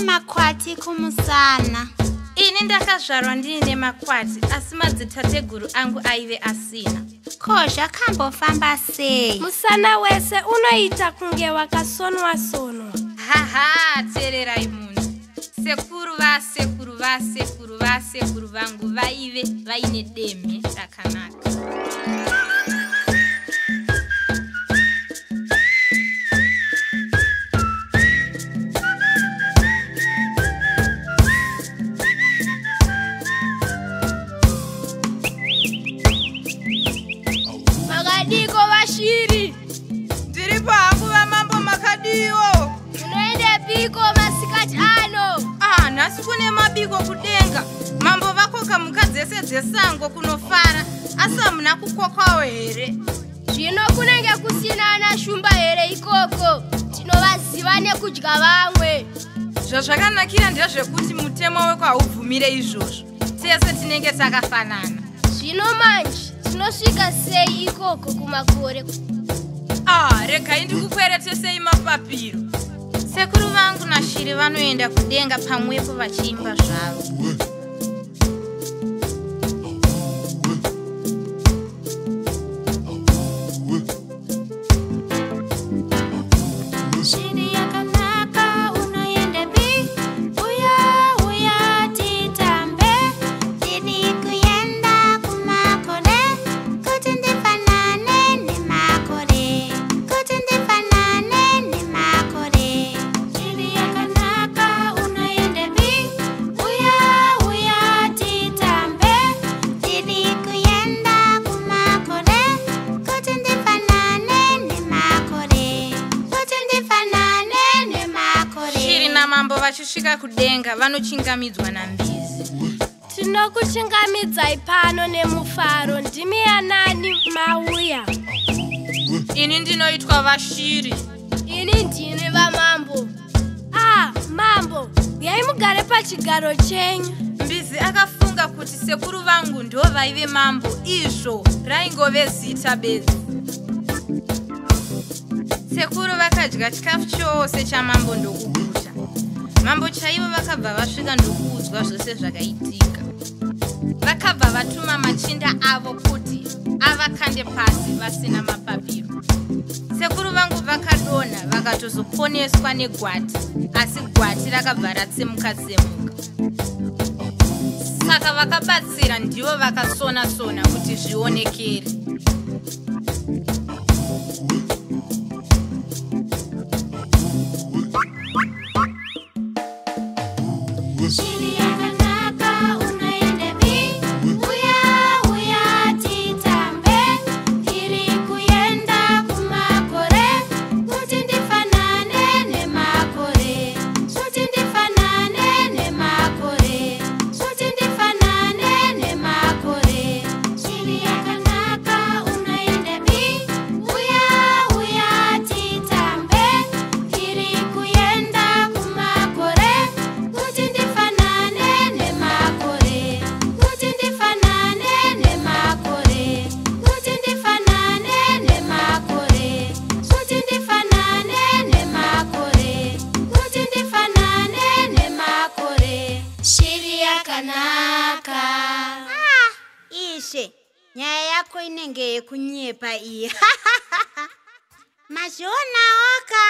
ndini makwati kumusana ini ndakazvarwa ndiine makwati asi madzitateguru angu aive asina ko zvakambofamba sei musana wese unoita kunge wakasonwa sonwa haha tererai munhu sekuru vasekuru vasekuru vasekuru vangu vaive vaine demhe rakanaka mabiwo tinoende piko masikati ano ah, nhasi kune mabiko kudenga mambo vakoka mhuka dzese dzesango kunofara asi hamuna kukokwawo here zvino kunenge kusina ana shumba here ikoko tinovaziva nekudya vamwe zvazvakanakira ndezvekuti mutemo weko haubvumire izvozvo tese tinenge takafanana zvino manji tinosvika sei ikoko kumakore ah regai ndikukweretesei mapapiro sekuru vangu nashiri vanoenda kudenga pamwepo vachiimba zvavo kana mambo vachisvika kudenga vanochingamidzwa nambizi tinokuchingamidzai pano nemufaro ndimi yanani mauya ini ndinoitwa vashiri ini ndini vamambo a ah, mambo yai mugare pachigaro chenyu mbizi akafunga kuti sekuru vangu ndo vaive mambo izvo raingove zita bedzi sekuru vakadya chikafu chose chamambo ndokuu mambo chaivo vakabva vasvika ndokuudzwa zvose zvakaitika vakabva vatuma machinda avo kuti avakande pasi vasina mapapiro sekuru vangu vakadonha vakatozoponeswa negwati asi gwati rakabva ratsemuka-tsemuka saka vakabatsira ndivo vakasona-sona kuti zvionekere mashe nyaya yako inenge yekunyepa iyi mashe onaoka